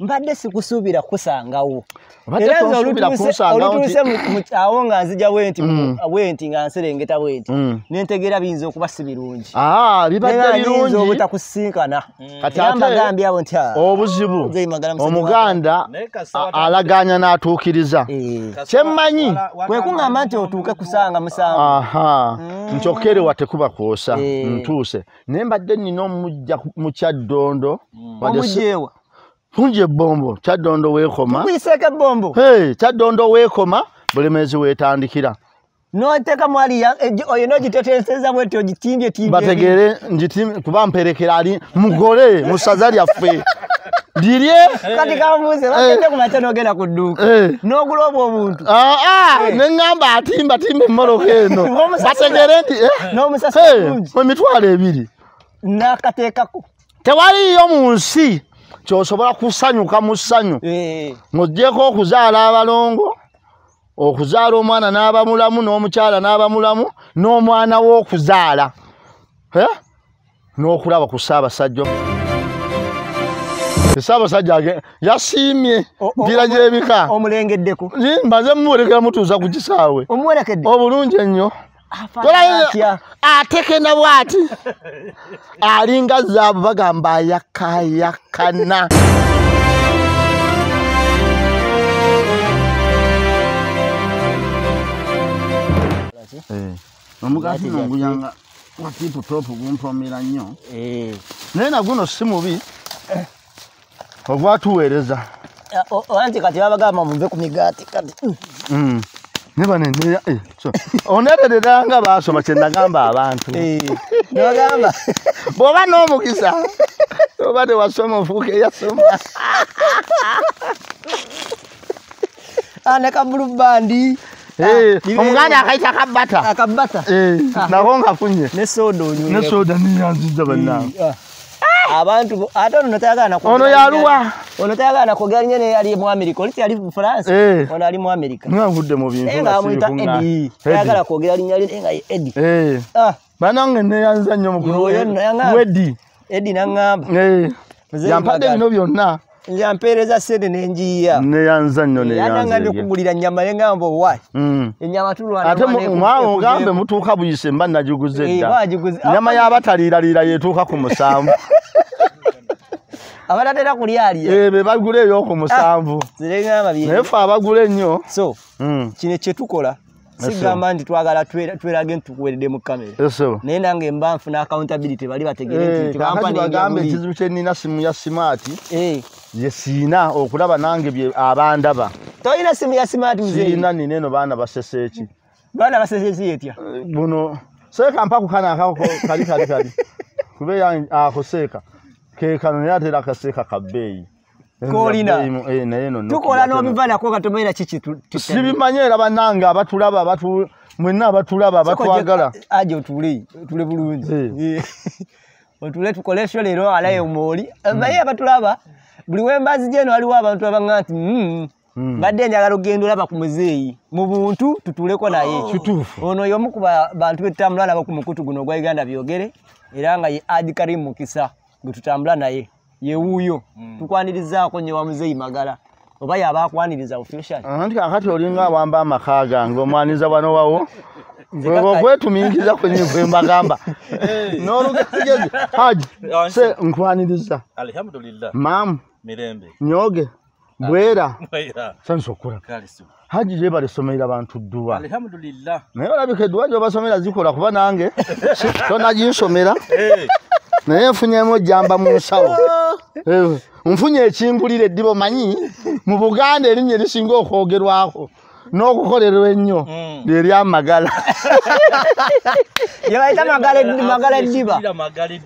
mbadde sikusuubira kusangawo era nze tonsuubira olutuuse- nti- kyawo nga nzija bwenti Mm. bwenti nga nserengeta bwenti Mm. nentegeera biyinza okuba si birungi. Ah, bibadde Naye nga nyinza birungi. obutakusinkana. Kati era mbagambye abo nti ah, obuzibu omuganda alaganya n'atuukiriza. Eh, kyemmanyi kwe kuŋŋamba nti otuuke kusanga musanvu aha. Nkyokkerewa tekuba kwosa Eh. ntuuse. Naye mbadde nina omujja mu kyaddondo wadde punja ebbombo kyaddondo weekoma kuyiseeko ebbombo Hey, kyaddondo weekoma bulemeezi weetandikira noteeka mwali ya- eji- oyo nogiteteeseza bweti ogitimbye timbye. Bategeere njiti kuba mperekera ali mugole mu ssaza lyaffe. Lirye? Kati kamubuuze bagende ku makya nogenda ku dduuka. Eh. n'ogula obwo obuntu. Aa neŋŋamba atimba timba emmoloka eno. Omusasula. bategeere nti eh, n'omusasula hey, bulungi emitwalo ebiri. N'akateekako. Tewaliyo mu nsi kyosobola kusanyuka mu ssanyu. Eh, ng'oggyeko okuzaala abalongo okuzaala omwana n'aba mulamu n'omukyala n'aba mulamu n'omwana w'okuzaala Eh? n'okulaba ku ssaabasajja essaabasajja age- yasiimye mpira gy'ebika. omulengeddeko. Mbaze muwerekera mutuusa ku kisaawe. Obulungi ennyo Afaanana atya? atekena bwati. Alinga zaabu bagamba ayakayakana omugaati nonguyanga watipu topu gumpomera nnyo. Eh, naye naguno si mubi. Ogwatuweereza. O- o- anti kati babagamba muve ku migaati kati Ne baneneya onererera nga baasoma kyenagamba abantu. Eh, nogamba bw'oba n'omukisa oba tewasoma ofuuka eyasoma ane kabulubandi Eh, omuganda akayita kabbata akabata Eh, nako ngafunye ne soda ne onyweko. soda niyanziza bannange. Ah. Abantu ate ono tayagala na ono yaluwa ono tayagala nakwogera nnyo naye yali mu amerika oli tiyali mu france Eh. ono ali mu amerika mwavudde mu bintu nga sibikuŋŋa- edi tayagala kwogera linnya lye naye nga ye edi bannange neyanza nnyo mukulu weddi edi naŋŋamba. Eh, yampadde bino byonna yampeereza sente nenjiya neyanza nnyo neyanza ndikugulira nyama yengamba owayi enyama tulwana ate mwawe ogambe mutuuka buyise mba nagiguze dda. nyama y'abataliiraliira yetuuka ku musanvu. Abatatera kulyalya be bagula ey'oku musanvu. Zireŋamba naye ffe abagula ennyo. So Mm, kino kyetukola. Sigamba nti twagala twera- twerage nti tukuweredde mu kamera naye nange mba nfuna accountability bali bategere Eh, nti kaakati kampani bagambe engabuli. ekizibu kye nnina simu ya simaati Eh, ye siina okulaba nange bye abandaba. Tolina simu ya muzeeyi siina nina eno baana baseseeki baana basesesi yetya Eh, buno seeka mpa ku kana akako kali kali kali. Kubeera ako seeka. Ke kano naye ate era akaseeka ka bbeeyi Eh, naye eno tukola n'obiva nako katomaira kiki tu- tu- sibimanye era bannange abatulaba abatu- mwenna abatulaba abatwagala. aje otule otule bulungi. Eh. Eh. otule tukole sho leero alaye omwoli naye abatulaba buli wembazi gyeno waliwo abantu abaŋŋa nti "Mm, Mm. badde njagala ogenda olaba ku muzeeyi mu buntu tutuleko naye. Kituufu. ono y'omu ku ba- bantu betutambula nabo ku mukutu guno ogwa uganda byogere era nga ye adi karim mukisa gwe tutambula naye ye wuuyo. Tukwanirizaako nnyo wa muzeeyi magala. Oba yaba akwaniriza official? Anti kakati olinga awamba amaka gange omwaniza bano wawo okwetumingiza kwenyive mbagamba. N'olugezigezi haji se nkwaniriza. Alhamdulillah. Maamu nyoge bwera. Mwaira. sanisa kalisu haji gye balisomera bantu dduwa. Alhamdulillah. Naye olabika edduwa gyobasomera zikola kuba nange tonaginsomera Eh, naye nfunyemu ojjamba mu nsawo. Eh, nfunye ekingulira eddiba omanyi mu buganda erinnya erisinga okwogerwako n'okukolerwa ennyo Mm. lyeryamagala ye bayita magala eddi- magala eddiba.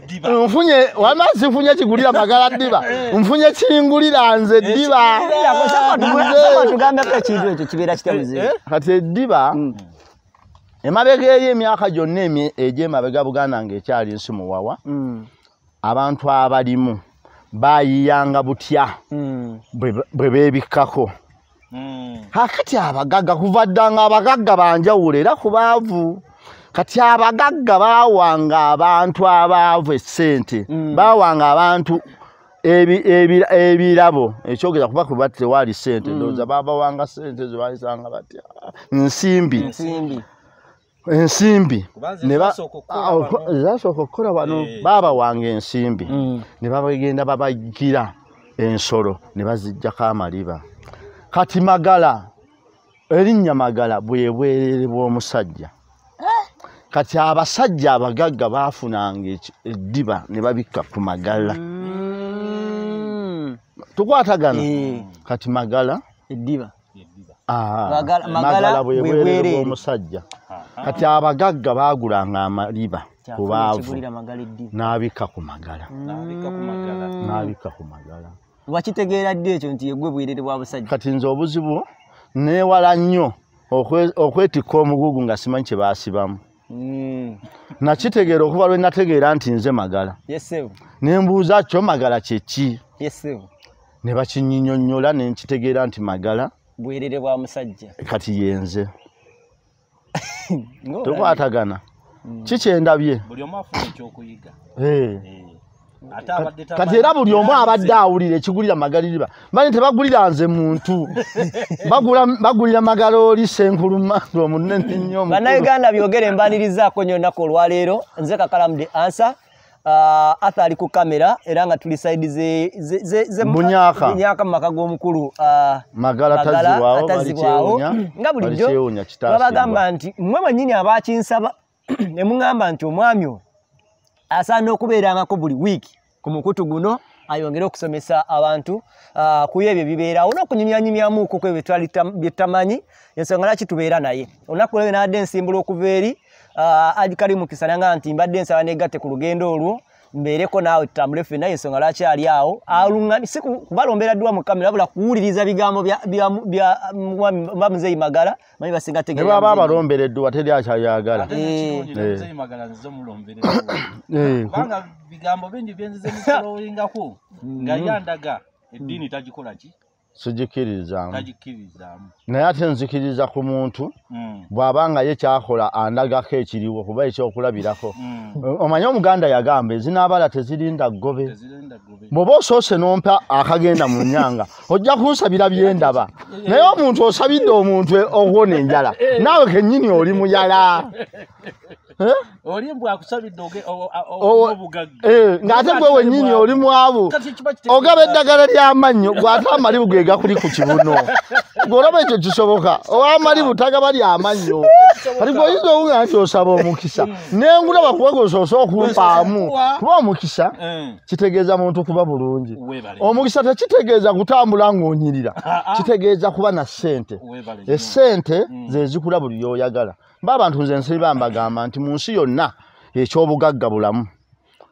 Eddiba. Nfunye wama sifunye kigulira magala ddiba nfunye kingulira nze eddiba. Nze. tugambeko ekintu ekyo kibeera kitya muzeeyi kati eddiba emabega eyo emyaka gyonna egy'emabega buganda ng'ekyali nsi muwawa abantu abalimu baayiyanga butya bwe- bwe beebikkako. Kakati abagagga kuva ddanga abagagga banjawulo era ku baavu kati abagagga baawanga abantu abaavu essente. Mm. baawanga abantu ebi- ebi- ebirabo. Ekyogeza kuba kuba tewaali sente ndowooza baabawanga sente zebaisanga batya? Nsimbi ensimbi. Zasooka okukola wano. Eh. baabawanga ensimbi. Mm. ne babagenda babagira ensolo ne baziggyako amaliba. Kati magala erinnya magala bwe bwerere bw'omusajja. Kati abasajja abagagga baafunanga eddiba ne babikka ku magala. Mm. tukwatagana. Eh, kati magala eddiba Magala- magala magala bwe bwe bwerere bwereere. bw'omusajja Aha. kati abagagga baagulanga amaliba ku baavu eddiba n'abikka ku magala N'abikka ku magala. Mm. n'abikka ku magala wakitegeera ddi ekyo nti yegwe bwerere bwa busajja kati nze obuzibu neewala nnyo okwe- okwetikka omugugu nga simanyi kye baasibamu Mm. nakitegeera okuva lwe nategeera nti nze magala ne mbuuza kyo magala kye ki yesebu ne bakinyinyonnyola ne nkitegeera nti magala bwerere bwa musajja. Kati yenze tukwatagana Mm. kikyendabye kati era buli omu abadde awulira ekigulira magaliriba bali tebagulira nze muntu. Bagula- bagulira magala oli senkulumanga omunene nnyo bannayuganda byogere mbanirizaako nnyo olunaku olwaleero. Nze kakalamu de ansa uh, arthur ali ku kamera era nga tuli saidi ze, ze, ze, ze bunyaaka. Mu maka g'omukulu uh, magala atazzibwawo. bali nga bulijjo kyewunya babagamba nti mmwe mwennyini abakinsaba ne muŋŋamba nti omwami oyo asaana okubeerangako buli wiiki ku mukutu guno ayongere okusomesa abantu ah, ku ebyo bibeerawo n'okunyumyanyumyamuuko ku ebyo twali tam- bye tutamanyi ensonga lwaki tubeera naye? Olunaku lwe nabadde nsimbula okuva eri ah, Haji Karim Mukisa nanga nti mbadde nsaba negatte ku lugendo olwo mbeereko naawe tutambule ffenna ensonga lwaki ali awo. Alungamye si ku- kubalombera ddwa mu kamera wabula kuwuliriza bigambo bya- bya- bya mwami Muzeeyi Magala manyi basinga ne tegeera baba Muzeeyi. abalombereddwa teri akyayagala ate nekirungi Eh. nemuzeyi magala nzize omulomberera Eh, kubanga bigambo bingi byenzize musolowingako nga yandaga eddiini tagikola ki tagikkiririzaamu naye ate nzikiriza ku muntu Mm, bw'abanga ye kyakola andagako ekiriwo kuba ekyokulabirako mm. omanyi omuganda yagamba ezinaabala tezirinda gobe. bw'oba osoose n'ompa akagenda mu nnyanga ojja kunsabira byendaba naye omuntu osabidde omuntu okuwona enjala naawe kennyini oli muyala? oli mbw akusabidde obugagga Eh, ng'ate gwe wennyini oli mwavu ogaba eddagala ly'amannyo gw'ate amalibu ge gakuli ku kibuno. Gweolaba ekyo kisoboka ow'amalibu tagaba lyamannyo. Kati gweoyinza owuga nti osaba omukisa nengulaba kuba gwesoose okumpaamu. kuba omukisa Eh, kitegeeza muntu kuba bulungi. Omukisa tekitegeeza kutambula ng'onyirira Ah, ah. kitegeeza kuba na ssente. Essente Mm. ze zikula buli lyoyagala mba abantu nze nsiri mbagamba nti mu nsi yonna ekyobugagga bulamu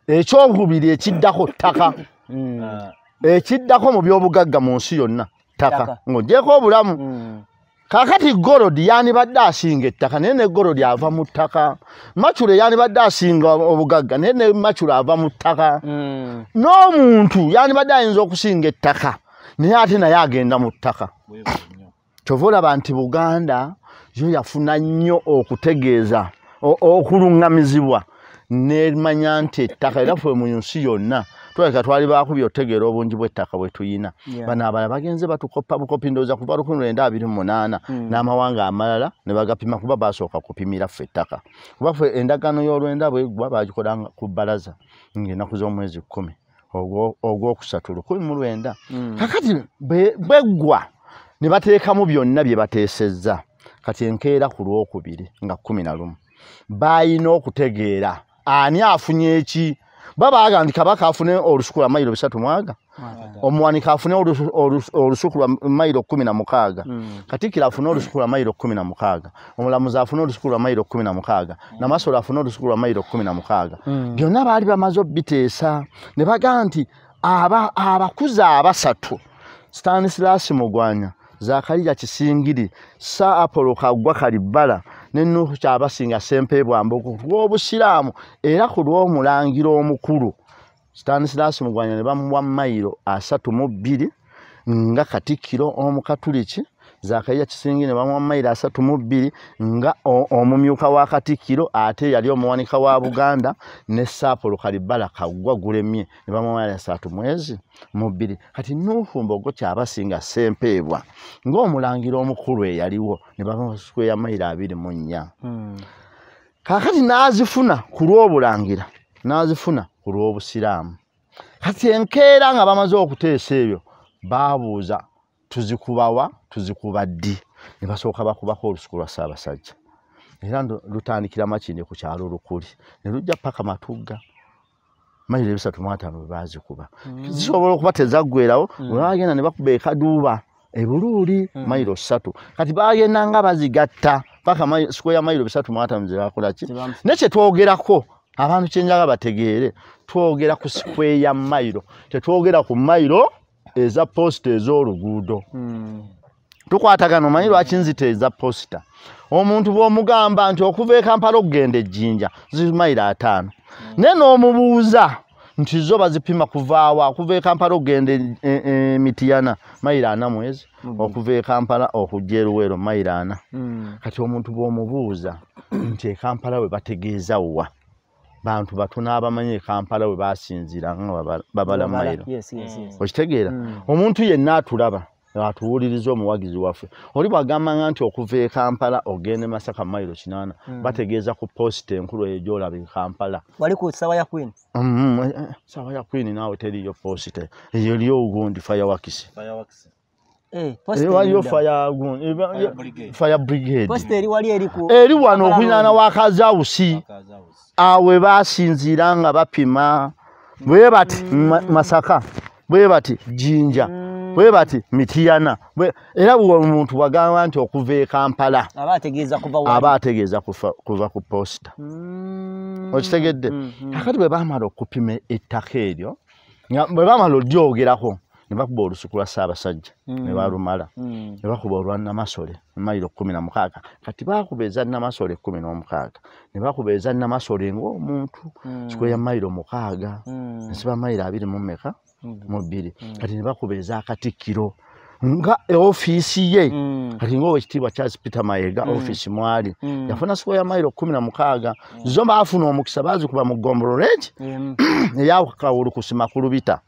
ekyokubiri ekiddako ttaka. Mm. Ah, ekiddako mu byobugagga mu nsi yonna ttaka. Ng'ogyeko obulamu. Mm. kaakati golodi yandibadde asinga ettaka naye ne golodi ava mu ttaka. Macule yandibadde asinga obugagga naye ne macule ava mu ttaka. Mm. n'omuntu yandibadde ayinza okusinga ettaka naye ate naye agenda mu ttaka. Kyova olaba nti buganda yo yafuna nnyo okutegeeza okuluŋŋamizibwa nemanya nti ettaka era ffe mu nsi yonna tulabika twali bakubi otegeera obungi bw'ettaka bwe tuyina Yeah. bano abala bagenze batukopa bukopi ndowooza kuva lukumi lwenda abiri mu munaana Mm. n'amawanga amalala ne bagapima kuba basooka kupimira ffe ettaka kuba ffe endagaano y'olwenda bwegwa bagikola ku bbalaza ng'ennaku z'omwezi kkumi ogwo- ogwokusatu lukumi mu lwenda Mm. kakati bwe- bweggwa ne bateekamu byonna bye bateesezza kati enkeera ku lwokubiri nga kumi na lumu baalina okutegeera. Ani afunye eki babaaga nti kabaka afune olusuku lwa mayiro bisatu mwaga omuwanika afune olusu- olusu- olusuku lwa mayiro kumi na mukaaga. Mm. katikkiro afune olusuku lwa mayiro kumi na mukaaga. Omulamuzi afune olusuku lwa mayiro kumi na mukaaga. Namasolo afune olusuku lwa mayiro kumi na mukaaga. Mm. byonna baali bamaze obiteesa ne bagaa nti aba- abakuzi abasatu stanislas mugwanya zakariya kisingiri sa apolo kaggwa kalibbala ne nuhu kyabasinga sempebwambuku ku lw'obusiraamu era ku lw'omulangira omukulu. Stanislas mugwanya ne bamuwa mayiro asatu mu bbiri nga katikkiro omukatuliki zakariya kisingi ne bamuwa mayiro asatu mu bbiri nga omumyuka wa katikkiro ate yali omuwanika wa buganda ne saapolo kalibala kaggwa gulemye. Ne bamuwa mayiro asatu mwezi mu bbiri. Kati nuufu mbogo kyabasinga sempeebwa ng'omulangira omukulu eyaliwo ne bamuwa sikweya mayiro abiri mu nnya. Mm. kaakati n'azifuna ku lw'obulangira n'azifuna ku lw'obusiraamu. Kati enkeera nga bamaze okuteesa ebyo baabuuza tuzikubawa tuzikuba ddi? Ne basooka bakubako olusuku lwa ssaabasajja. Era lutandikira makindi ku kyalo lukuli ne lujja paka matugga. Mayiro ebisatu mu ataano bwe baazikuba. Zisobola okuba tezaggwerawo bwe bagenda ne bakuba ekaduuba ebuluuli mayiro ssatu. Kati bagenda nga bazigatta paka sikweya mayiro bisatu mu ataano zebakolaki ne kyetwogerako abantu kyenjaga bategeere twogera ku sikweya mayiro tetwogera ku mayiro eza posita ez'oluguudo. Mm. Tukwatagana omanyi lwaki nzita eza posita? Omuntu bw'omugamba nti okuva e kampala okugenda ejjinja zimayiro ataano. Naye n'omubuuza nti zo bazipima kuvaawa okuva e kampala okugenda e- e- emitiyana mayiro ana mwezi? Okuva e kampala okujja eruweero mayiro ana. Mm. kati omuntu bw'omubuuza nti e kampala we bategeeza wa? Bantu batono abamanyi e kampala we basinziira nga baba- babala mayiro. Okitegeera? Mm. omuntu yenna atulaba atuwuliriza omuwagizi waffe. Oli bwagambanga nti okuva e kampala ogenda e masaka mayiro kinaana bategeeza ku posita enkulu eyo gyolaba e kampala. Wali ku ssawa ya queen? Mhm, eh, eh, sawa ya kwini naawe teriyo posita eyo. Eri ogundi fayawakisi Fireworks. Eh, waliyo Fire brigade. eri wali eri ku eri wano Road. wakazawusi awe basinziira nga bapima. Bwe bati Ma- masaka bwe bati jinja bwe bati mitiyana era bwe omuntu wagamba nti okuva e kampala aba ategeeza kuva ku posita Mm. okitegedde? Mm, mm. kakati bwe bamala okupima ettaka eryo bwe bamala olyogerako ne bakuba olusuku lwa ssaabasajja ne balumala Mm. ne bakuba olwa namasole mayiro kumi na mukaaga. Kati bakuba eza namasole kumi n'omukaaga. Ne bakuba eza namasole ng'omuntu sikweya mayiro mukaaga nsiba mayiro abiri mu mmeka? Mm. Mu bbiri kati ne bakuba ezakatikkiro nga ofiisi ye. Mm. kati ngaowekitiibwa charles peter mayiga ofiisi mwali. Mm. yafuna sikweya mayiro kumi na mukaaga. Zo baafuna omukisa baazikuba mu gomboloreegi Em, eyakawulukusi makulubita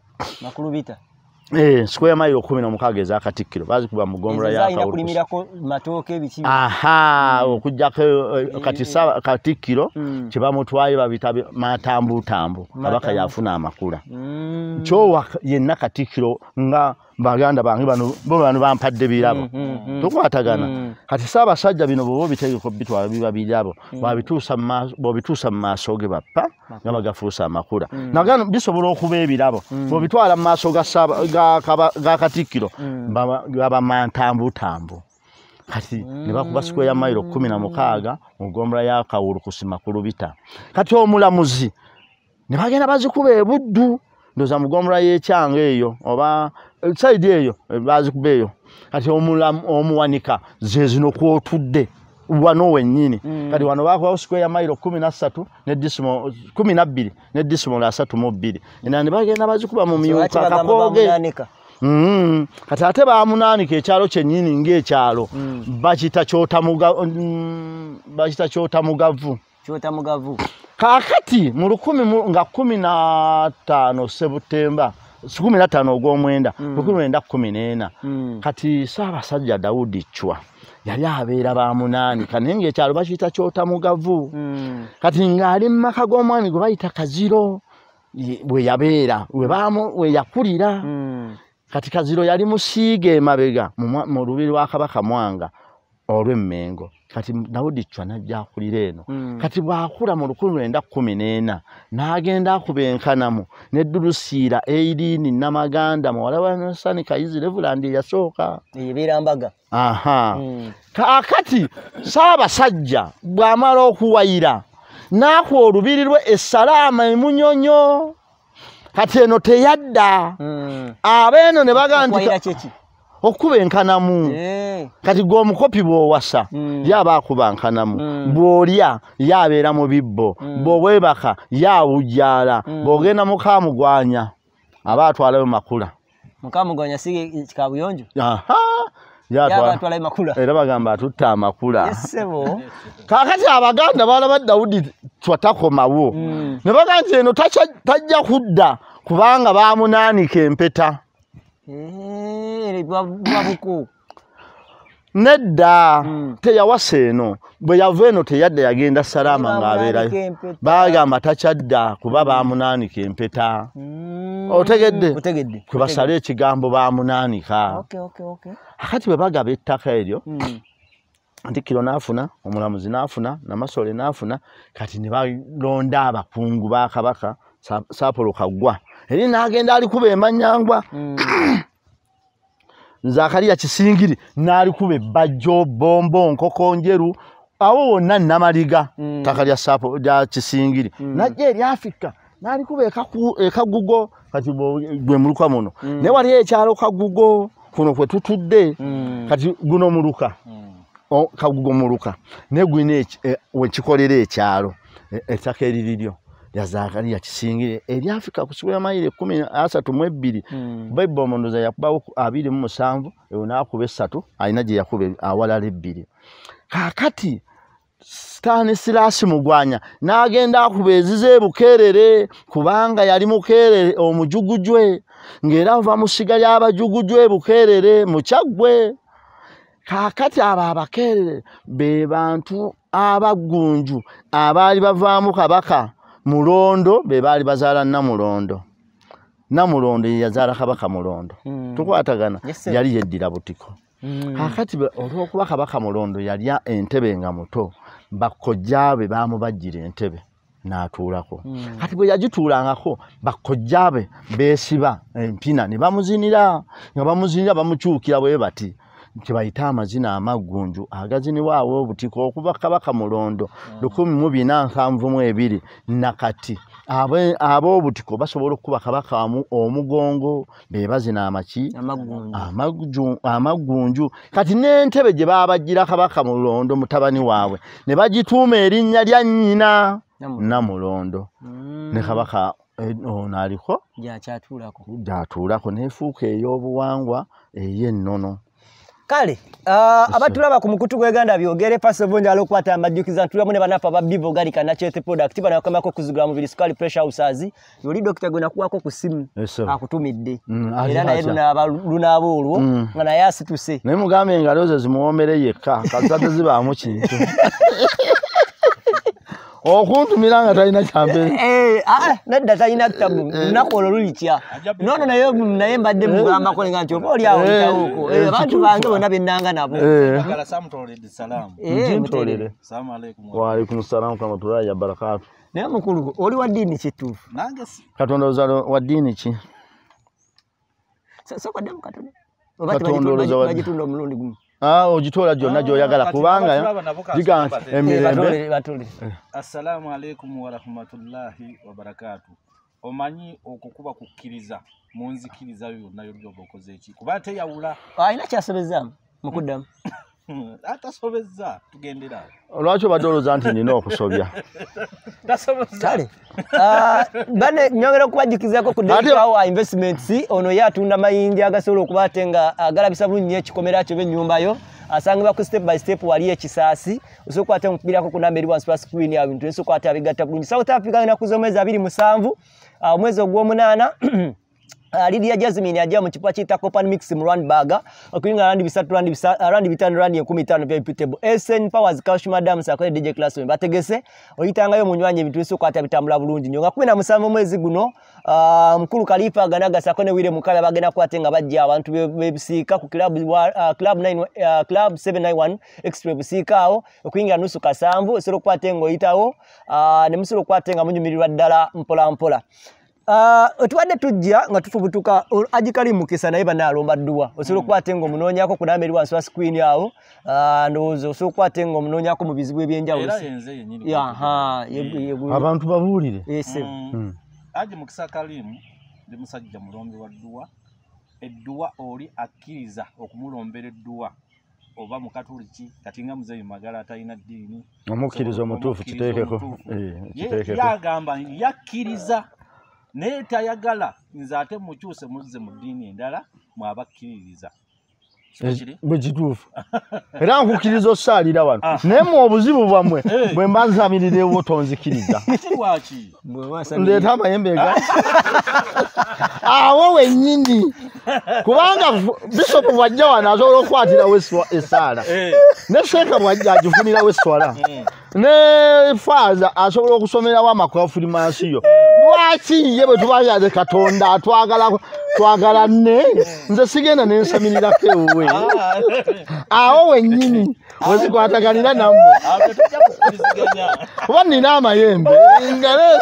Eh, sikweya mayiro kumi na mukaaga ezakatikkiro baazikuba mu gombolo ezo zalina yakawulukusi kulimirako matooke ebiki aha okujjako eh, kati katikkiro Mm. kye bamutwaye babita bi- matambutambu. Kabaka yafuna amakula. Mm. kyowa yenna katikkiro nga baganda bange bano bano bampadde birabo. Mm, mm. tukwatagana. Mm. kati saabasajja bino bwe bobitegeko bitwala biba birabo. Bwabituusa mu maaso- ge bappa nga bagafuusa amakula. Nagano bisobola okuba ebirabo. Bw'obitwala mu maaso ga katikkiro baba baba mantambutambu kati ne bakuba sikweya mayiro kumi na mukaaga mu ggombolola ya kawulukusi makulubita kati omulamuzi ne bagenda bazikuba ebuddu ndoza mu ggombolola y'ekyanga eyo oba sayidi eyo bazikuba eyo kati omuwanika ze zino kwotudde wano wennyini. Kati wano bakubawo sikweya mayiro kumi na ssatu ne disimo kumi na bbiri ne disimola asatu mu bbiri. Era ne bagenda bazikuba mu bagamba kakooge? Mm, kati ate bamunaanika ekyalo kyennyini bakita kyotamuga mm, bakita kyotamugavu. Kyota mugavu kaakati mu lukumi nga kumi na ttaano sebutemba kumi na ttaano ogw'omwenda lukumi lwenda kumi n'ena Mm. kati saabasajja dawudi chwa yali abeera bamunaanika naye ng'ekyalo bakiyita kyotamugavu Mm. kati ng'ali mu maka g'omwami gwe bayita kaziro bwe yabeera we bamu- we yakulira Mm. kati kaziro yali musiiga emabega mu lubiri lwa kabaka mwanga olw'emmengo kati dawudi chwa najja akulira eno. Mm. kati bw'akula mu lukumi lwenda kumi n'ena n'agenda akuba enkanamu neddulusiira eiriini namaganda muwala wa nosani kayizi levulandi eyasooka ebeera mbaga. Aha. Mm. kaakati saabasajja bw'amala okuwayira n'akuwa olubiri lwe essalaama emunyonyo. Kati eno teyadda. Mm. abeeno ne bagaa nti okuba enkanamu. Eh. kati gweomukopi bw'owasa Mm. yaba akuba nkanamu. Mm. bw'olya yabeera mu bibbo. Bw'obwebaka yawujjaala bw'ogenda mukamugwanya aba atwalayo makula. Mukamugwanya sige kabuyonjo era bagamba atutta amakula. Kaakati abaganda balaba dawudi twatakomawo. Ne baga nti eno tajja kudda kubanga bamunaanika empeta Bwabuku nedda Mm. teyawasa eno bwe yava eno teyadda yagenda salama ng'abeerayo bagamba takyadda kuba bamunaanika empeta Mm. Otegedde? kwe basala ekigambo bamunaanika Okay, okay, okay. akati bwe bagaba ettaka eryo Mm. ntikiro n'afuna omulamuzi n'afuna namasole n'afuna kati ne balonda abakungu ba kabaka Sa- saapolo kaggwa eri n'agenda alikuba emanyangwa Mm. zakariya kisingiri n'alikuba ebbajjo bombo nkoko njeru awo wonna namaliga Mm. ttaka lya saapo lya kisingiri Mm. najja eri afirika n'alikuba ekagugo kati bwe- gwe muluka muno Mm. naye wali ekyalo kagugo kuno kwe tutudde Mm. kati guno muluka kagugo muluka naye gwina eki- e- wekikolera ekyalo e- ettaka eririryo lya zakariya kisingire eri afirika kusiba mayiro ekumi asatu mu ebbiri. Mm. bayibuli omundoza yakubawo ku abiri mu musanvu eyo n'akuba essatu alina gye yakuba awalala ebbiri. Kaakati sitaani siraasi mugwanya n'agenda akuba eziza ebukeerere kubanga yali mukeerere omujugujwe ng'era ava mu siga ly'abajugujwe ebukeerere mukyaggwe kaakati abo abakeerere be bantu abaggunju abaali bavaamu kabaka mulondo be baali bazaala namulondo namulondo ye yazaala kabaka mulondo Mm. tukwatagana Yes, yali yeddira butiko Mm. kakati be- olw'okuba kabaka mulondo yalya entebe nga muto bakojjaabe baamubajjira entebe n'atuulako Mm. kati bwe yagituulangako bakojjaabe beesiba empina ne bamuzinira nga bamuzinira bamukyukira bwe bati kyebayita amazina amaggunju agazinibwa aw'obutiko okuva kabaka mulondo lukumi mu bina nkanvu mu ebiri nakati ab'obutiko basobola okuba kabaka omugongo be bazina amaki? Amaggunju. Kati n'entebe gye baabajjira kabaka mulondo mutabani waabwe ne bagituuma erinnya lya nnyina Namulondo. Mm. ne kabaka eh, ono aliko? Gyatuulako neefuuka ey'obuwangwa ey'ennono kale ah, abatulaba ku mukutu gweganda byogere pasovo njala okukwata amajjukiza ntulamu ne banafu aba bivo galika nachete product bano bakamako okuzigula mubiri sukali pressure users yoli dokita gwe nakuwako ku simu akutumidde. Mm, era naye lunaaba olwo Mm. nga naye asituse. Naye mugambe engalo ze zimuwoomere yekka kasate zibaamu kintu okuntumira nga talina kyampeera Eh, ah, nedda talina ttabu lunaku olwo lulikya nono naye naye mbadde mugambako nga nti oba oli awo Eh, yitawooko eh, abantu bange bonna bennanga nabo. Eh. Eh, alaikum. waalaikum salaamu kamatulahi ya barakaatu naye mukulu oli wa ddiini kituufu? Katonda ozalo wa ddiini ki? Sokoddemu katono oba Katonda tebagitunda- olowooza wa- bagitunda omulundi gumu? Ah, ogitoola gyonna gy'oyagala kati kubanga giga nti emirembe Assalaamu alaikum warahmatullahi wabarakaatu. Omanyi okukuba kukkiriza mu nzikiriza yonna y'olyoba okoze eki? Kuba teyawula. Alina kyasobezaamu mukuddamu atasobezza tugendera. Awo. lwaki obadde olowooza nti nina okusobya? Kale ah, bane nyongera okubajjukizako ku Ate- Power investments ono ye atunda mayinja agasobola okuba ate nga agalabisa bulungi nnyo ekikomera kyo b'ennyumbayo asangibwa ku step by step wali ekisaasi osobola okukwata mukubirako ku namba eri wansi screen ya bintu esobola okukwata abigatta bulungi. South africa alina kuza omwezi abiri musanvu ah, omwezi ogw'omunaana Uh, Lydia Jasmine ajja mu kipupa kiyita Copan Mix mu Rwandburg okulinga randi bisatu randi bisa randi bitano randi enkumi ttaano very pitable SN Powers Calcium Adams akole DJ Classroom bategese oyitangayo mu nywanye ebintu bisobola kwata bitambula bulungi nnyo nga kumi na musanvu omwezi guno uh, mukulu Kalifa ganagasako ne Wire Mukala bagenda kwate nga bajja abantu be- bebisiika ku club uh, club 9 uh, club 791 extra bisiika awo okuyingira nusu kasanvu osobola okukwate nga oyitawo uh, ne musobola okukwate nga munyumirirwa ddala mpola mpola Uh, otubadde tujja nga tufubutuka agikali mukisa naye banaalomba dduwa. Osobola okukwate nga omunoonyako ku namba eri wansi wa screen awo uh, ndowooza osobola okukwate nga omunoonyako mu bizibu ebyenjawulo. Yaha abantu babuulire. Ese Mm. aje mukisa kalimu ndi musajja mulombi wa dduwa. Edduwa oli akkiriza okumulombera edduwa oba mukatuliki kati nga muzeyi magala atalina ddiini. Omukkiriza omutuufu kiteekeko. Eh, kiteekeko. yagamba yakkiriza naye tayagala nze ate mukyuse muzze mu ddiini endala mwabakkiririza. Sikiri? bwe kituufu. Era nkukkiriza osaalira wano. Ah. naye mu obuzibu bwammwe Eh. bwe mba nsamiriraewo tonzikiriza. Ndeeta amayembe ga awo wennyini. Kubanga bisopu bwajja wano asobola okukwatirawo essaala Eh, ne seeka bwajja agifunirawo esswala mm. Ne faaza asobola okusomerawo amakwafulimansiyo lwaki ye bwe tubayaze katonda twagala twagala nne? Nze sigenda nensamirirako ewuwe. Awo wennyini wezikwataganira nammwe. Kuba nina amayembe embuzi zeimagala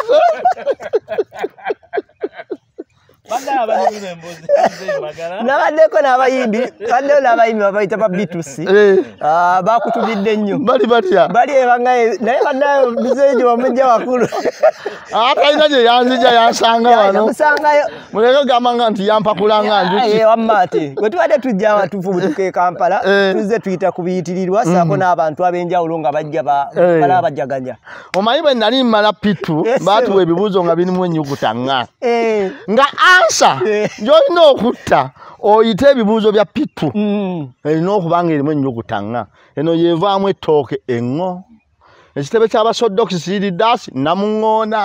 nabaddeko n'abayimbi baddeyo n'abayimbi babayita ba bitusi Ah, bakutubidde nnyo. Bali batya? Bali ebangaye naye bannayo bizeejo bamujja wakulu atalina gye yanzija yansanga wano. muleke gambanga nti yampakulanga njuki. wamma ate bwe tubadde tujja abatufu tuke kampala Eh. tuzze tuyita ku biyitirirwa saako n'abantu ab'enjawulo nga bajja ba- Eh. bala abajaganya omanyi bwe nali mmala pitu baatuwa ebibuuzo nga birimu ennyuguta nga. Eh, nga ansa gy'olina okutta oyite ebibuuzo bya pitu mm, erina okuba nga erimu ennyuguta nga eno yevaamu ettooke eŋŋo ekitebe ky'abasoddoki siiri daasi namuŋŋoona.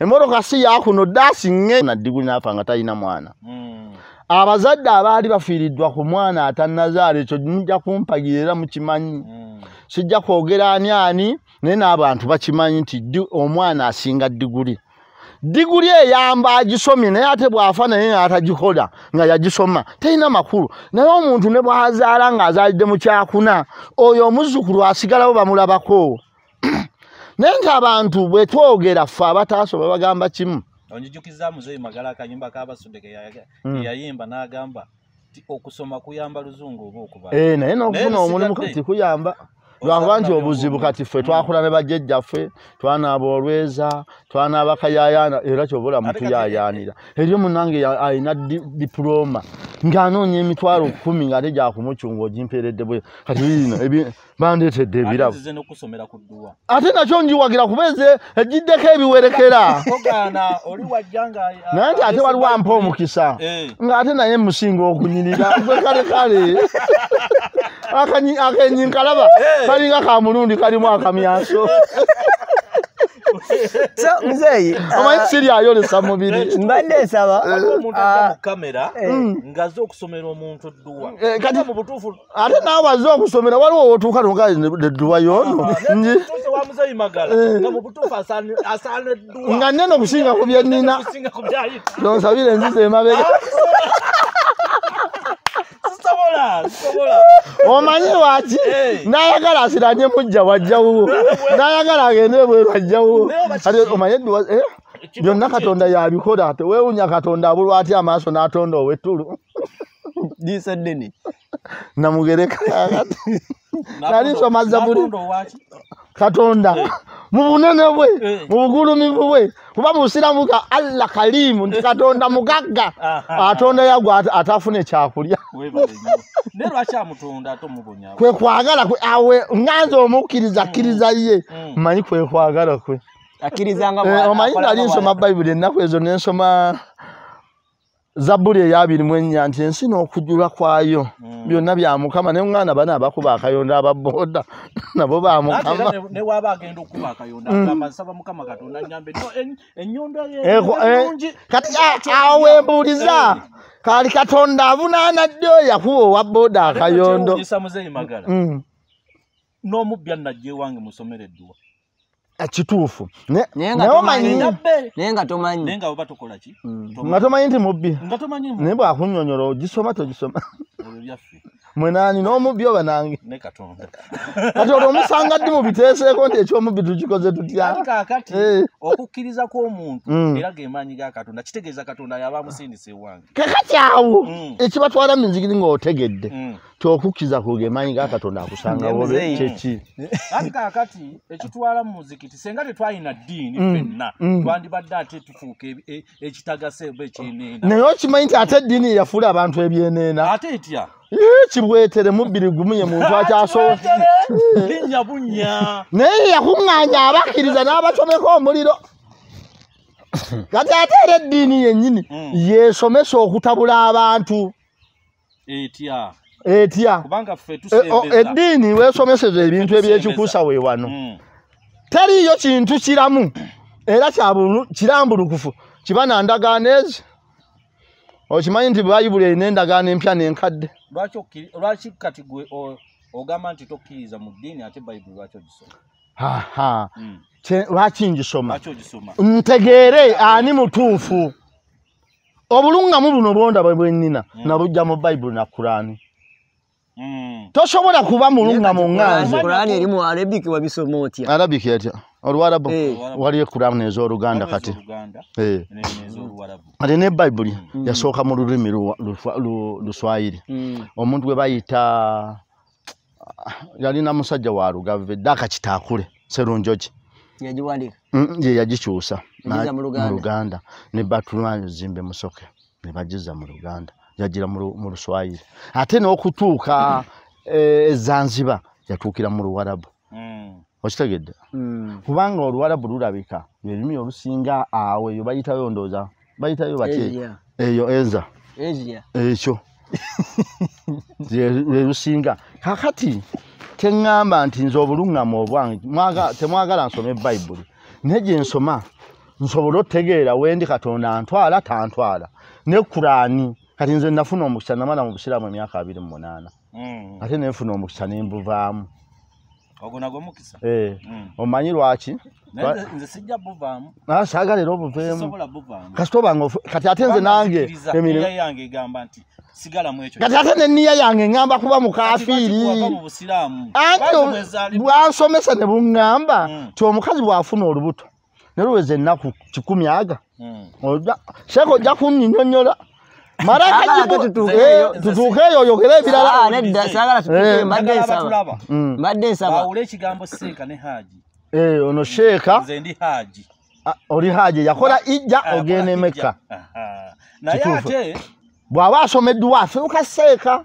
Emmotoka si yakuno daasi ŋŋe naddiguli naafa nga talina mwana. Mm. abazadde abaali bafiiriddwa ku mwana atannazaala ekyo mujja kumpagira era mukimanyi. Mm. sijja kwogera ani ani naye n'abantu bakimanyi nti omwana asinga diguli diguli eyamba agisomye naye ate bw'afa naye atagikola nga yagisoma talina makulu. Naye omuntu ne bw'azaala ng'azaalidde mu kyakuna oyo omuzzukulu asigalawo bamulabako. Naye nti abantu bwe twogera ffe abataasoma bagamba kimu. Onjijukiza muzeeyi magala akanyimba kabasudde ke yaya- Mm. ke yayimba n'agamba okusoma kuyamba luzungu oba okuba. Eh, naye n'okufuna omulimu kati kuyamba Lwakuba nti obuzibu kati ffe twakula ne bajjajjaffe twanaaba olweza twanaaba kayayaana era kyobola mutuyayaanira eri omunange ya- alina di- dipulooma ng'anoonya emitwalo kumi ng'ate gyakumucunga ogimpeeredde bwe. Kati bino ebi- bandeetedde ebirabo. Dduwa. Ate nakyo njiwagira kubeeze egiddeko ebiwerekera. Naye nti ate waliwo ampa omukisa. Eh. ng'ate naye musinga okunyirira gwe kale kale. Akanyi- akenyinkalaba kalinga ka mulundi kalimu akamyanso so muzeeyi omanyi siri ayolesa mubiri mbadde nsaba. Omuntu ah, ajja mu kamera ng'azze okusomera omuntu dduwa Eh, kati- mu butuufu ate naawe azze okusomera waliwo wotuuka tonga edduwa yoono nga nnene okusinga ku bye nnina nonsabire enziza emabega sisobola sisobola omanyi lwaki? Nayagala asiranye mujja wajjawuwo nayagala agende Naye baki- ate omanyi edduwa eh, byonna katonda yabikola tewewunya katonda abulwa atya amaaso n'atonda owettulu? Liiso ddene. Namugereka Nali nsoma Zabbuli. Katonda mu bunene bwe Eh. mu bugulumivu bwe kuba mu busiramu ka allah kalimu nti katonda mugagga Aha. atonda yagwe ate- ate afune ekyakulya Weebale nnyo. naye lwaki amutunda ate omubonya kwe kwagala kwe awe nganza omukkiriza akkiriza ye Mm. mmanyi kwe kwagala kwe Eh, omanyi nali nsoma bayibuli ennaku ezo nensoma zabbuli eyabirimu ennya nti ensi n'okujula kwayo. Mm. byonna bya mukama. Ne ŋŋaana bana abakuba akayonda ababooda nabo ba mukama. eh, kati a- awo wembuuliza kaali katonda avunaana ddi oyo yakuba owa booda akayondo akayondo muzeeyi magala. Mm, n'omubbi annajja ewange musomere edduwa kituufu Ne- Naye nga naye tomanyi. nga tomanyi. Mm. Nti mubbi. Naye bwakunnyonnyola ogisoma togisoma. Mwenaani n'omubbi oba nange? Kati olwo omusanga ddi mubiteeseeko nti ekyomubbi tukikoze tutya? Eh. okukkiriza kw'omuntu Mm. era ge maanyi ga katonda kitegeeza katonda yaba amusindisa ewange. Kakati awo Mm. ekibatwala mizigiri ng'otegedde Mm. kyokukkiza ku ge maanyi ga katonda akusangawo kyeki ate kaakati ekitwala mu muzikiti senga tetwalina ddiini Mm. ffenna Mm. twandibadde ate tufuuka e- ekitagase oba ekyeneena naye okimanyi nti ate eddiini yafuula abantu ebyeneena ate etya? Kibwetere mubbiri gumu ye muntu akyasobola. linnya bunnya. Naye yakuŋŋaanya abakkiriza n'abasomeka omuliro. Kati ate era eddiini yennyini Mm. yeesomesa okutabula abantu. Etya etya eddiini weesomeseza ebintu ebyekikuusa we wano. Mm. teriyo kintu kiramu. Era kirambulukufu. Kiba na ndagaano ezi okimanyi nti bayibuli erina endagaano empya n'enkadde. Lwaki kati gwe ogamba nti tokkiriza mu ddiini ate bayibuli lwaki ogisoma? Haha Mm. Lwaki ngisoma? Ntegeere ani mutuufu? Obulungamu buno bwondaba bwennina nabujja mu bayibuli na kuraani Mm. Tosobola kuba mulungamu ŋŋanze kurani eri mu arabic wabisoma otya arabiki etya oluwarabu Eh. waliyo kuraani ez'oluganda kati. ez'Oluganda Eh. ne- bayibuli yasooka mu lulimi luswayiri Mm. omuntu gwe bayita yalina musajja wa lugave daka kitaakule serunjoki Mm, ye yagikyusa. Mu luganda. ne batulwa zimbe musoke ne bagiza mu luganda yagira mu Lu- mu luswayiri ate n'okutuuka eh, zanzibar yatuukira mu luwarabu. Mm. okitegedde? Mm. kubanga oluwarabu lulabika lwelimi olusinga awo eyo bayitayo ndooza bayitayo bati eyo enza. Ekyo. Lwe lusinga. Kakati teŋŋamba nti nze obuluŋŋamu obwange mwaga- temwagala nsome bayibuli naye gye nsoma nsobole otegeera wendi katonda antwala tantwala. Ne kuraani kati nze nafuna omukisa namala mu busiraamu emyaka abiri mu munaana. Mm. ate nenfuna omukisa nembuvaamu ogwo nagwo mukisa Eh, Mm. omanyi lwaki? Ah, saagala era obuveemu. Sisobola buvaamu. Kasita obanga ofu- kati ate nze nange kati ate neniya yange eŋŋamba kuba mukafiiri bwansomesa ne buŋŋamba Mm. ti omukazi bw'afuna olubuto ne luweza ennaku kikumi aga. Sheeka ojja kunnyinnyonnyola malaka tutuuke eyo. oyogere ebirala Ah, nedda saagala tutuuke Eh. mbadde nsaba abatulaba Mm. mbadde nsaba bawule ekigambo seeka ne haaji Eh, ono sheeka nze ndi haaji ah, oli haje yakola ijja Ah, ogenda emekka naye ate bw'aba asomeddwa afuuka seeka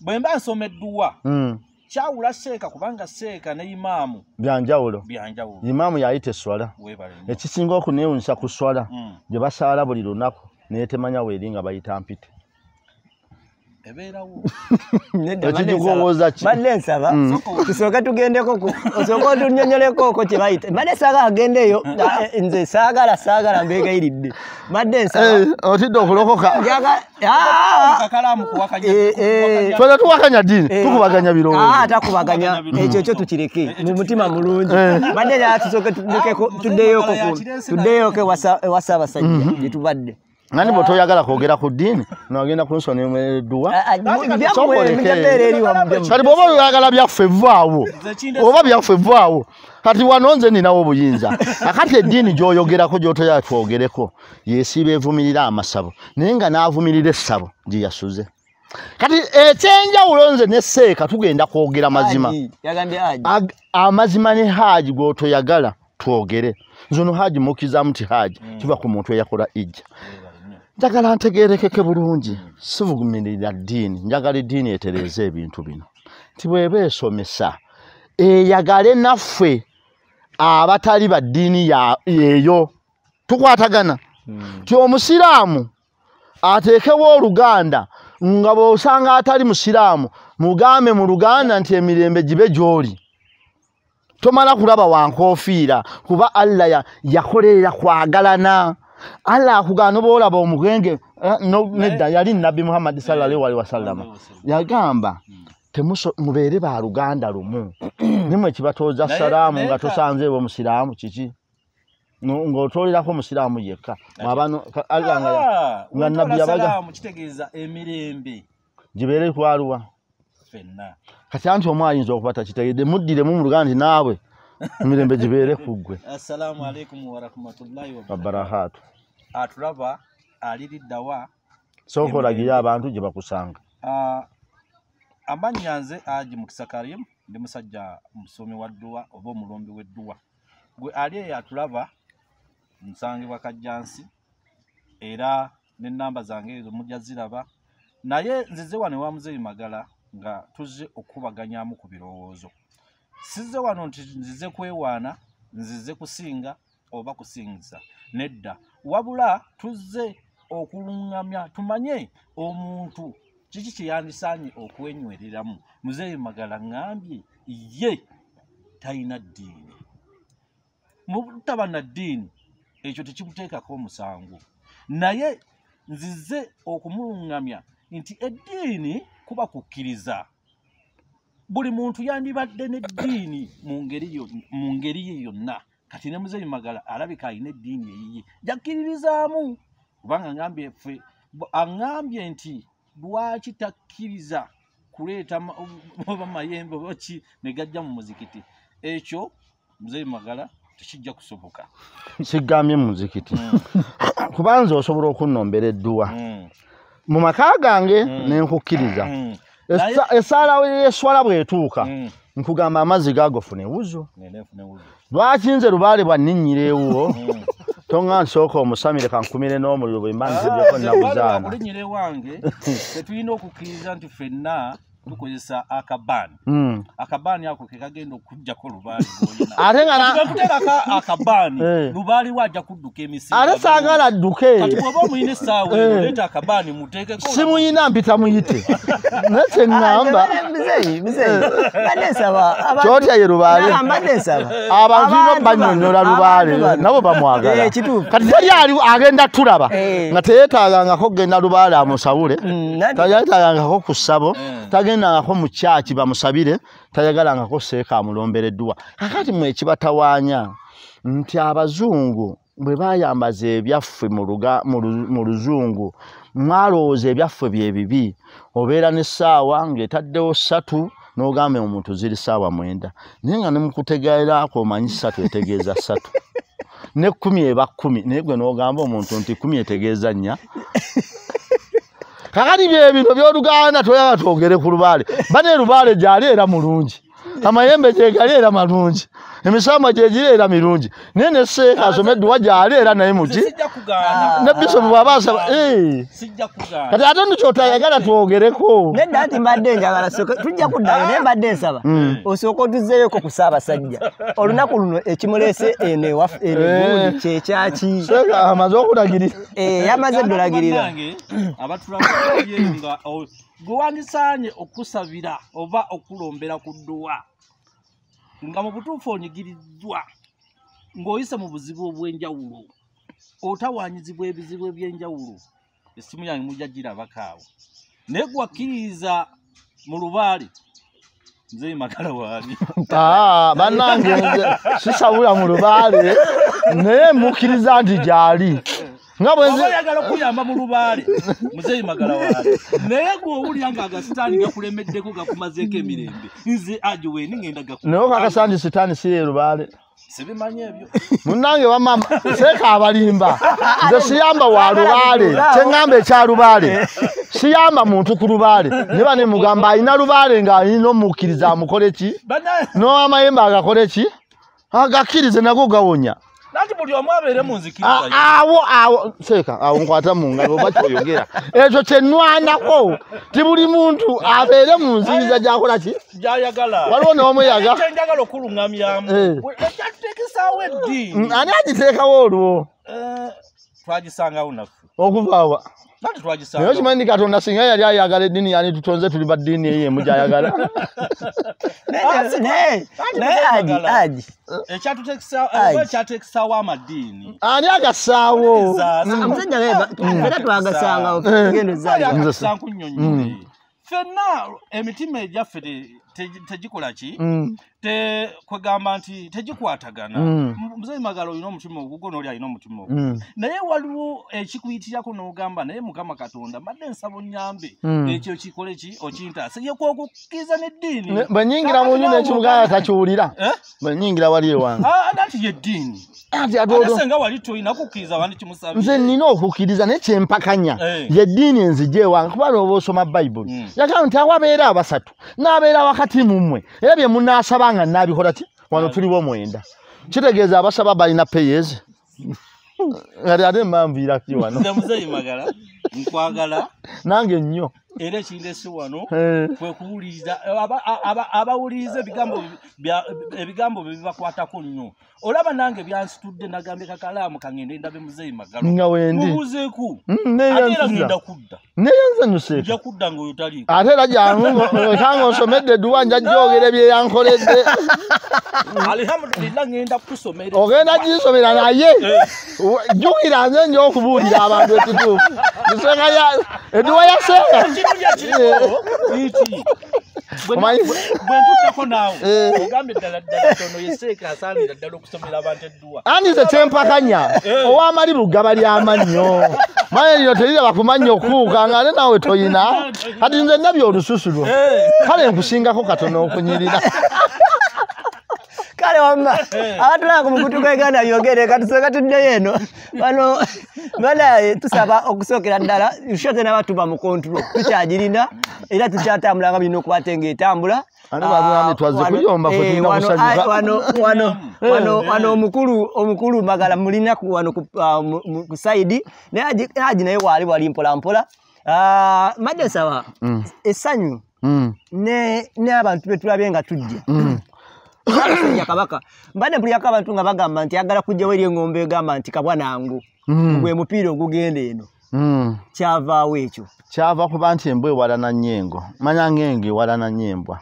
bwe mba nsomeddwa Mm, kyawula seeka kubanga seeka ne imaamu. Byanjawulo byanjawulo imaamu yayita eswala ekisinga okuneewunyisa ku swala Mm. gye basaala buli lunaku naye temanya weeri nga bayita mpite. Ebeerawo. Nedda, mbadde Ekigowooza nsaba. ki? mbadde nsaba Mm. tusooke tugendeko osooke otunnyonnyoleko ko kye bayita. Mbadde saagala agendeeyo. Ah, eh, nze saagala saagala mbeegayiridde. Mbadde nsaba Eh, otidde okulokoka. Njaga- Ah, Eh, tuwakanya ddiini eh, tukubaganya birowoozo ah, takubaganya ekyo kyo tukireke. Mu mutima mulungi. Mbadde nyaa tusooke tuddeyoko ewa Sa- ewa ssaabasajja gye tubadde nani bwe toyagala kwogera ku ddiini nogenda Ah, ah, eri wamu kati bw'oba oyagala byaffe vaawo oba byaffe vaawo kati wano nze ninawo obuyinza. Akati eddiini gy'oyogerako gy'otoyala twogereko yeesiiba evumirira amasabo naye nga n'avumirira essabo gye yasuze. Kati ekyenjawulo nze ne seeka tugenda kwogera mazima. amazima ne haaji g'otoyagala twogere. Nze ono haaji mukkizaamu ti haaji kiva ku muntu eyakola ijja. Njagala ntegerekeke bulungi sivumirira ddiini njagala eddiini etereeza ebintu bino. Nti bweba esomesa eyagale naffe abatali ba ddiini ya- eyo tukwatagana. Ti omusiraamu ateekewo oluganda nga bw'osanga atali musiraamu mugambe mu luganda nti emirembe gibe gy'oli. Tomala kulaba wankofiira kuba allah ya- yakolerera kwagalana allah akugaana oba olaba omugenge eh, no- nedda yali nabbi muhammadi sallallahu alaihi wasallama yagamba temuso mubeere ba luganda lumu. Nimwe kibatooza salaamu nga ka- tosanzeewo musiraamu kiki? Ng'otolerako musiraamu yekka. Nga Ah, nabbi wetoola yabaga salaamu kitegeeza emirembe. Gibeere kwaluwa kati anti omu ayinza okuba takitegedde muddiremu mu luganda nti naawe emirembe gibeere ku ggwe. Assalaamu alaikum warahmatullahi babarahaatu atulaba aliriddawa sooka olagire abantu gye bakusanga. Ah, amannya nze aji mukisa karim ndi musajja musomi wa dduwa oba omulombi w'edduwa gwe ali eyo atulaba nsangibwa kajjansi era n'ennamba zange ezo mujja ziraba. Naye nzize wano ewa muzeeyi magala nga tuzze okukubaganyamu ku birowoozo sizze wano nti nzize kwewaana nzize kusinga oba kusingiza nedda. Wabula tuzze okuluŋŋamya tumanye omuntu. Kiki kyeyandisaanye okwenywereramu muzeeyi magala ŋŋambye ye talina ddiini. Mu butaba na ddiini ekyo tekimuteekako omusango naye nzize okumuluŋŋamya nti eddiini kuba kukkiriza buli muntu yandibadde n'eddiini mu ngeri ye yonna. Kati ne muzeeyi magala alabika alina eddiini eyiye. Jakkiririzaamu kubanga ngambye ffe aŋŋambye nti lwaki takkiriza kuleeta oba mayembe oba ki ne gajja mu muzikiti? Ekyo muzeeyi magala tekijja kusoboka. Sigambye muzikiti. Mm, kubanza osobola okunnombera edduwa. Mm, mu maka gange Mm. nenkukkiriza Essa- essaala yeswala bwetuuka mm. nkugamba amazzi gagofuna ewuzo Ngende nfune wuzo. lwaki nze lubaale bwanninnyira ewuwo Mm. tonga nsooka omusamire kankumire n'omuliro bwe mba nzibyeko Ah, nabuzaana kulinnyira ewange tetulina okukkiriza nti ffenna tukozesa akabaani Mm. akabaani ako ke kagenda okujjako lubaali lwoyina ate nga na- kuteerako akabaani Eh. lubaali waajja kudduka emisiri ate saagala adduke kati bw'oba omuyina essaawa Eh. eno leeta akabaani muteekeko simuyina mpita muyite. Naye kyeŋŋamba muzeeyi muzeeyi badde nsaba abantu- kyotya ye lubaale Ah, mbadde nsaba. Abantu ino lubaale abantu bano. nabo bamwagala. Eh, kituufu. kati teri ali agenda tulaba. Eh. nga teyeetaagangako kugenda lubaale amusabule. Mm, tayeetaagangako ku ssabo. Eh. Tagendangako mu kyaki bamusabire tayagalangako seeka amulombereddwa. Kakati mwe ekibatawaanya nti abazungu bwe bayambaza ebyaffe mu luzungu mwalowooza ebyaffe bye bibi obeera n'essaawa ng'etaddewo ssatu n'ogamba omuntu ziri ssaawa mwenda. Naye nga ne mukutegeerako omanyi ssatu etegeeza ssatu. Ne kkumi eba kkumi naye gwe n'ogamba omuntu nti kkumi etegeeza nnya kakati bye bino byoluganda toyaba twogere ku lubaale bane lubaale gyali era mulungi amayembe gyegali era malungi emisamba gyegiri era mirungi naye neseeka asomeddwa gyali era naye kugaana. Ne bisopu bwaba asaba Eh. kati ate ndikyotayagala twogereko. nedda nti mbadde njagala tujja kuddayo naye mbadde nsaba. Mm. osooka otuzzeeyoko ku ssaabasajja. Olunaku luno ekimuleese eno ewaffe eno egundi kyekyaki seeka amaze okulagirira. Eh, yamaze ddolagirira Bannange, abatulabaye nga gwe wandisaanye okusabira oba okulombera ku dduwa nga mu butuufu onyigiriddwa ng'oyise mu buzibu obw'enjawulo otawaanyizibwa ebizibu eby'enjawulo essimu yange mujja girabako awo. Naye gwakkiriza mu lubaale nzeyi magala waali. Ah, bannange nze sisabula mu lubaale naye mukkiriza nti gyali nga bwe nzi oba oyagala okuyamba mu lubaale. Muzeeyi magala waali. Naye gweowulira nga agasitaani gakulemeddeko gakumazeeko emirembe. Nze ajoweni ngenda naye okakasa nti sitaani siri lubaale. Sibimanyi ebyo. Munnange wamama seeka abalimba. Nze siyamba wa lubaale. kyeŋŋamba ekya lubaale. Siyamba muntu ku lubaale. Ne bane mugamba alina lubaale ng'alina omukkiriza amukole ki? N'amayembe agakole ki? Agakkirize nago gawonya nanti buli omu abeere mu A- nzikiriza awo awo seeka awo nkwata mu ngalo oba kyoyogera. Ekyo kyenwanako ti buli muntu abeere mu nzikiriza gyakola ki? Gyayagala. Waliwo n'omuyaga. Kyenjagala okuluŋŋamyamu Eh. ekyateekesaawo eddiini. Ani agiteekawo olwo Eh, twagisangawo naffe. Okuvaawa naye twagisangawo okimanyi nti katonda singa yali ayagala eddiini yani tutonze tuli baddiini eyemu gyayagala Naye- naye naye adi adi ekyatuteekesa- Ai. oba ekyateekesaawo amaddiini ani agasaawo omusajja era twagasangawo Eh. gendo zaali Nze- sankunnyonnyole ffenna emitima egyaffe te- te- tegikola ki Mm. te kwegamba nti tegikwatagana. Mm. Muzeyi magala olina omutima ogugo n'oli alina omutima ogu Mm. naye waliwo ekikuyitirako n'ogamba naye mukama katonda mbadde nsaba onyambe Mm. ekyo kikole ki okintaase yekwokukkiza n'eddiini. Ne- bwe nyingira mu nyumba ekimuganda takiwulira. Eh? bwe nyingira wali ewange. Ah, nati yeddiini senga wali tolina kukkiriza wandi kimusabye. Nze nina okukkiriza naye kyempakanya. Eh. yeddiini enzije ewange kuba nooba osoma bayibuli yagamba nti awabeera abasatu n'abeera wakati mu mmwe. Era bye munaasaba nga naabikola ki? Wano tuliwo mwenda. Kitegeeza abasaba balina ati ate wano? Muzeyi magala nkwagala. Nange nnyo era ekindesi wano Eh. kwe kuwuliriza aba- aba- abawuliriza ebigambo bye bibakwatako nnyo. Olaba nange byansitudde nagambye kakalaamu kangende ndabe muzeeyi magalo nga wendi mubuuzeeku. Mm, ate era ngenda kudda. Neyanzanyuseeka nja kudda ngaoyo taliiko. Ate era jangu ekanga osomedde edduwa nja jyogere byeyankoledde alhamdulillah ngenda kusomera ogenda gisomera naye. Jjukira nze nja okubuulira abantu ekituufu. Edduwa ya seeka kinulya kiriko iti Omanyi- bwentuttako naawe Eh. ogambye ddala ddala tono yeseeka asaanira ddala okusomera abantu edduwa andi ze kyempakanya owamali lugaba lyamannyo manye lino teriraba kumanya okuuka nga ate naawe toyina kati nze ndabye olususu lwo kale nkusingako katono okunyirira kale wamma abatulanga ku mukutu gweganda byogere katusooka tuddeyo eno bano banaye tusaba okusookera ddala shote nabatuba mu kontrol tukyagirina era tukyatambulanga birina okubate ngaetambula Ate bamwami twazze wano- kuyomba ffe eh, ah, wano- wano- wano- wano omukulu omukulu magala mulina ku- wano ku ah, saidi naye Haji- naye waali wali mpolampola. Ah, madde sawa? Mm, essanyu mm, ne n'abantu betulabye nga tujja. Mm. Ya kabaka mbadde mpulirako abantu nga bagamba nti agala kujjawo eri eŋŋombe egamba nti kabwanangu Mm, gwe mupiira ogugenda eno. Mm. kyavaawo ekyo. Kyava kuba nti embwa ewalana nnyengo. Manya ngenge ewalana nnyo embwa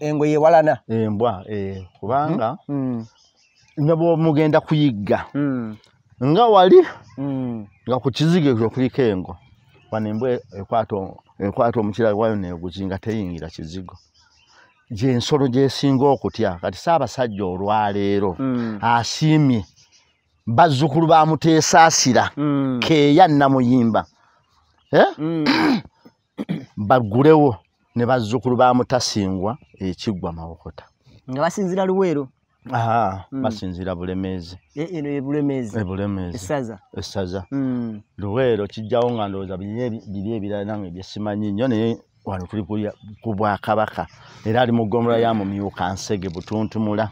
engo yewalana embwa eh, kubanga Mm, ne bwomugenda kuyigga. Mm, nga wali mm. nga ku kizigo ekyo kuliko engo. Wano embwa ekwata omukira wayo neguzi nga teyingira kizigo gyensolo gyesinga okutya. Kati saabasajja olwaleero Mm. asiimye. Bazzukulu bamuteesaasira Mm. keeya namuyimba Eh? Mm. baggulewo ne bazzukulu bamutasingwa ekiggwa mawokota. Nga basinzira luweero. Basinzira bulemeezi. E- ebulemeezi essaza. Essaza. Mm. luweero kijjawo nga ndowooza biri ebirala nange byesimanyi nnyo naye wano tuli ku bwakabaka. Era ali mu ggomola ya mumyuka nsege butuntumula